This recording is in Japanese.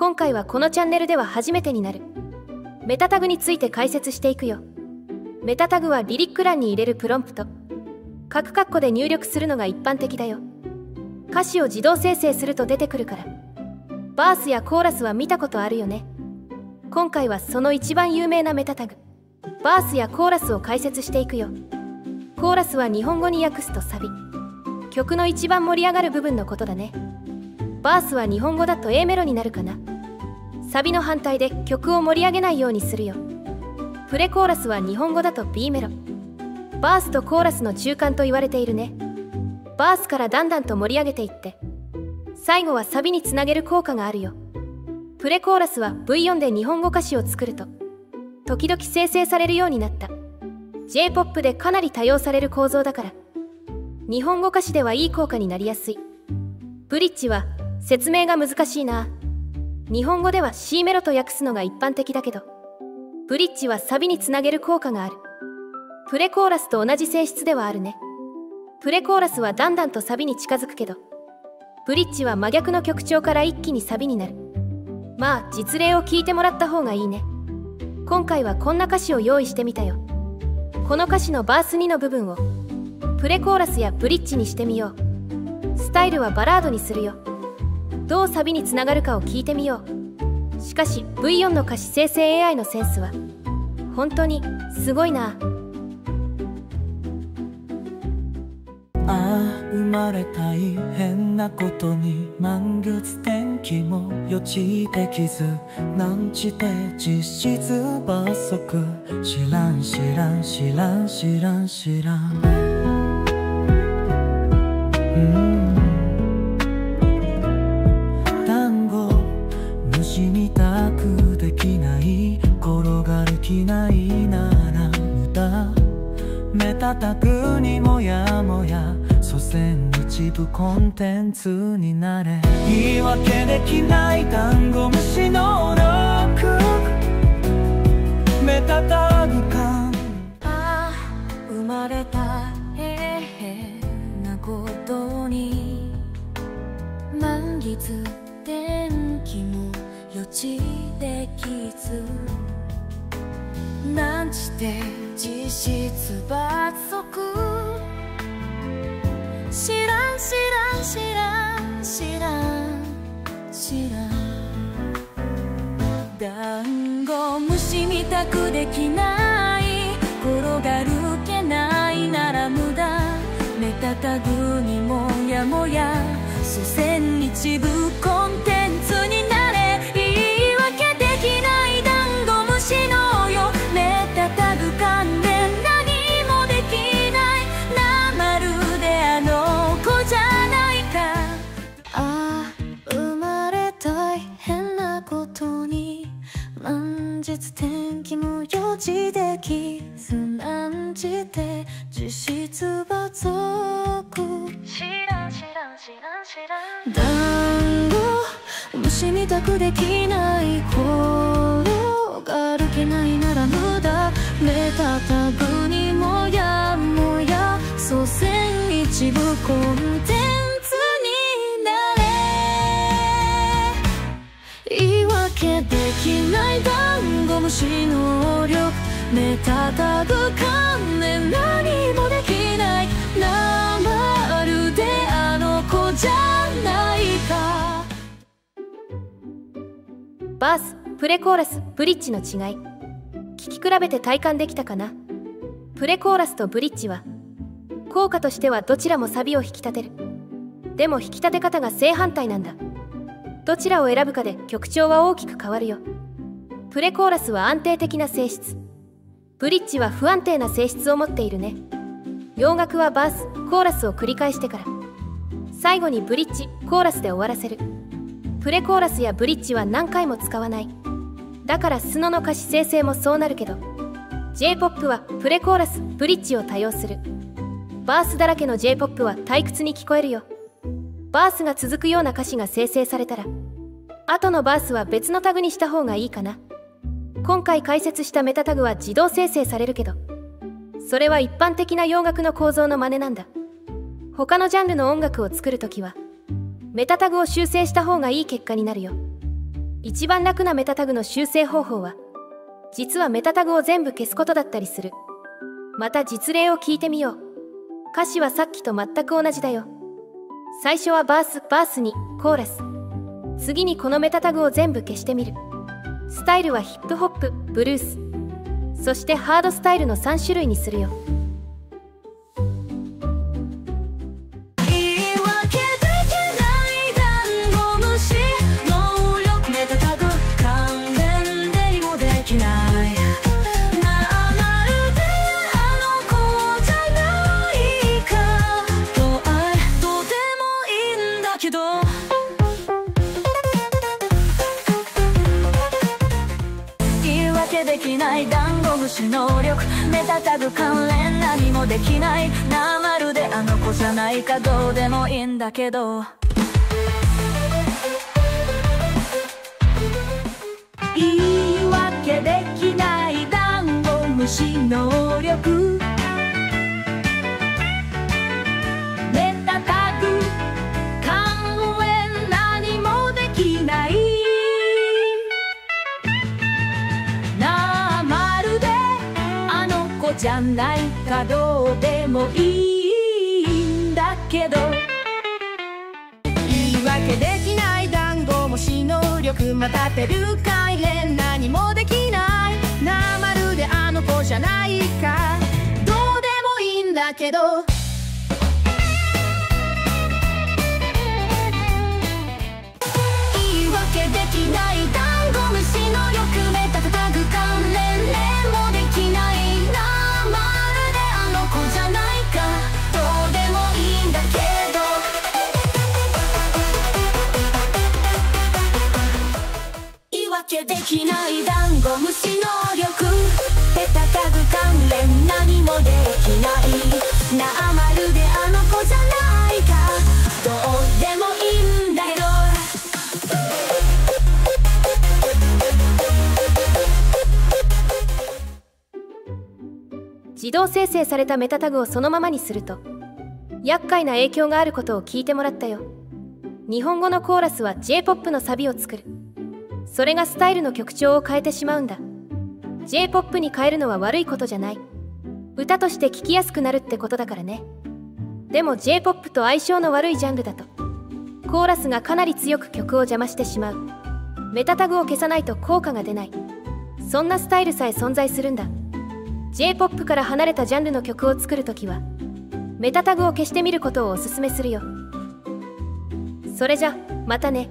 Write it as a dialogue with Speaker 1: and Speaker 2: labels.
Speaker 1: 今回はこのチャンネルでは初めてになる。メタタグについて解説していくよ。メタタグはリリック欄に入れるプロンプト。各括弧で入力するのが一般的だよ。歌詞を自動生成すると出てくるから。バースやコーラスは見たことあるよね。今回はその一番有名なメタタグ。バースやコーラスを解説していくよ。コーラスは日本語に訳すとサビ。曲の一番盛り上がる部分のことだね。バースは日本語だと A メロになるかな。サビの反対で曲を盛り上げないようにするよ。プレコーラスは日本語だと B メロ。バースとコーラスの中間と言われているね。バースからだんだんと盛り上げていって。最後はサビにつなげる効果があるよ。プレコーラスは V4 で日本語歌詞を作ると。時々生成されるようになった。J-POP でかなり多用される構造だから。日本語歌詞ではいい効果になりやすい。ブリッジは説明が難しいな。日本語では C メロと訳すのが一般的だけどブリッジはサビにつなげる効果がある。プレコーラスと同じ性質ではあるね。プレコーラスはだんだんとサビに近づくけどブリッジは真逆の曲調から一気にサビになる。まあ実例を聞いてもらった方がいいね。今回はこんな歌詞を用意してみたよ。この歌詞のバース2の部分をプレコーラスやブリッジにしてみよう。スタイルはバラードにするよ。どうサビにつながるかを聞いてみよう。しかし V4 の歌詞生成 AI のセンスは本当にすごいな。
Speaker 2: ああ生まれたい変なことに満月天気も予知できず。なんちて実質罰則。知らん知らん知らん知らん知らん。目叩くにもやもや所詮一部コンテンツになれ言い訳できない単語虫の力目叩く感。
Speaker 3: ああ生まれた変なことに満月天気も予知できず。なんちて。実質罰則。知らん知らん知らん知らん知らん。団子虫みたくできない。転がるけないなら無駄。目叩くにもやもや。所詮一部コンテンコンテンツになれ言い訳できないダンゴ虫能力目叩く関連何もできないなまるであの子じゃないか
Speaker 1: バースプレコーラスブリッジの違い聞き比べて体感できたかなプレコーラスとブリッジは効果としてはどちらもサビを引き立てる。でも引き立て方が正反対なんだ。どちらを選ぶかで曲調は大きく変わるよ。プレコーラスは安定的な性質。ブリッジは不安定な性質を持っているね。洋楽はバースコーラスを繰り返してから。最後にブリッジコーラスで終わらせる。プレコーラスやブリッジは何回も使わない。だからスノの歌詞生成もそうなるけど。J-POP はプレコーラスブリッジを多用する。バースだらけの J-POP は退屈に聞こえるよ。バースが続くような歌詞が生成されたら後のバースは別のタグにした方がいいかな。今回解説したメタタグは自動生成されるけどそれは一般的な洋楽の構造の真似なんだ。他のジャンルの音楽を作るときはメタタグを修正した方がいい結果になるよ。一番楽なメタタグの修正方法は実はメタタグを全部消すことだったりする。また実例を聞いてみよう。歌詞はさっきと全く同じだよ。最初はバースバースにコーラス。次にこのメタタグを全部消してみる。スタイルはヒップホップブルース。そしてハードスタイルの3種類にするよ。
Speaker 3: 言い訳できないダンゴムシ能力。メタタグ関連何もできない。なあまるであの子じゃないかどうでもいいんだけど。言い訳できないダンゴムシ能力じゃないかどうでもいいんだけど。
Speaker 4: 言い訳できない団子もし能力またてる関連何もできない。なまるであの子じゃないか。どうでもいいんだけど。
Speaker 3: 言い訳できないない。なあまるであの子じゃないか。どうでもいいんだけど。
Speaker 1: 自動生成されたメタタグをそのままにすると厄介な影響があることを聞いてもらったよ。日本語のコーラスは J-POP のサビを作る。それがスタイルの曲調を変えてしまうんだ。J-POP に変えるのは悪いことじゃない。歌として聴きやすくなるってことだからね。でも J-POP と相性の悪いジャンルだとコーラスがかなり強く曲を邪魔してしまう。メタタグを消さないと効果が出ない。そんなスタイルさえ存在するんだ。J-POP から離れたジャンルの曲を作るときはメタタグを消してみることをおすすめするよ。それじゃまたね。